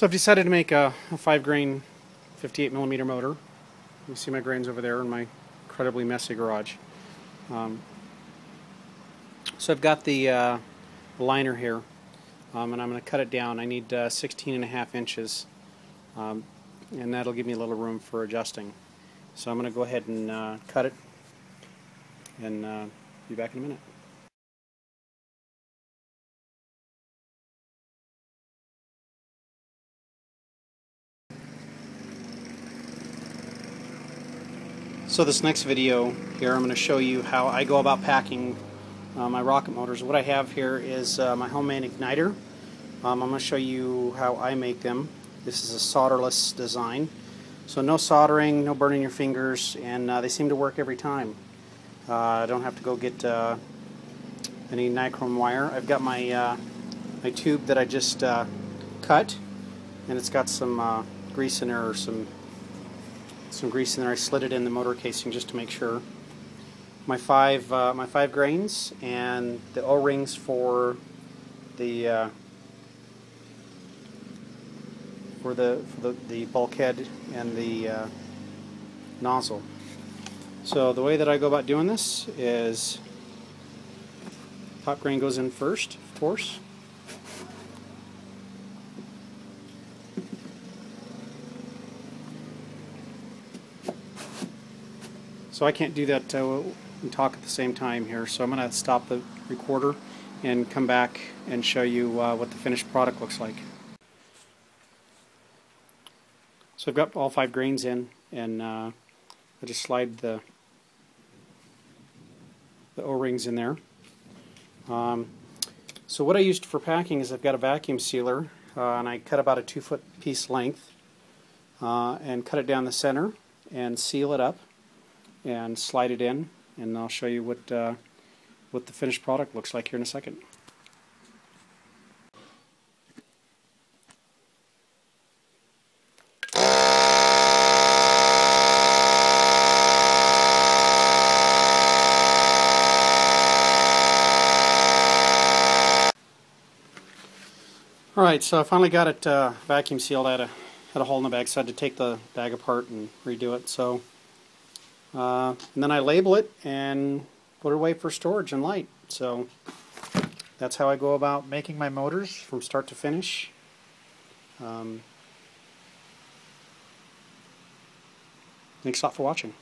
So I've decided to make a, a 5 grain 58 millimeter motor. You see my grains over there in my incredibly messy garage. Um, so I've got the uh, liner here um, and I'm going to cut it down. I need uh, 16 and a half inches um, and that'll give me a little room for adjusting. So I'm going to go ahead and uh, cut it and uh, be back in a minute. So this next video here I'm going to show you how I go about packing uh, my rocket motors. What I have here is uh, my homemade igniter. Um, I'm going to show you how I make them. This is a solderless design. So no soldering, no burning your fingers, and uh, they seem to work every time. Uh, I don't have to go get uh, any nichrome wire. I've got my, uh, my tube that I just cut, and it's got some grease in there or some some grease in there. I slid it in the motor casing just to make sure. My five uh, my five grains and the O-rings for the uh, for the for the, the bulkhead and the uh, nozzle. So the way that I go about doing this is top grain goes in first, of course. So I can't do that uh, and talk at the same time here. So I'm going to stop the recorder and come back and show you uh, what the finished product looks like. So I've got all five grains in and uh, I just slide the the O-rings in there. Um, so what I used for packing is I've got a vacuum sealer uh, and I cut about a two foot piece length uh, and cut it down the center and seal it up and slide it in and I'll show you what uh, what the finished product looks like here in a second. Alright, so I finally got it uh, vacuum sealed. I had a, had a hole in the bag, so I had to take the bag apart and redo it. So uh, and then I label it and put it away for storage and light. So that's how I go about making my motors from start to finish. Um, thanks a lot for watching.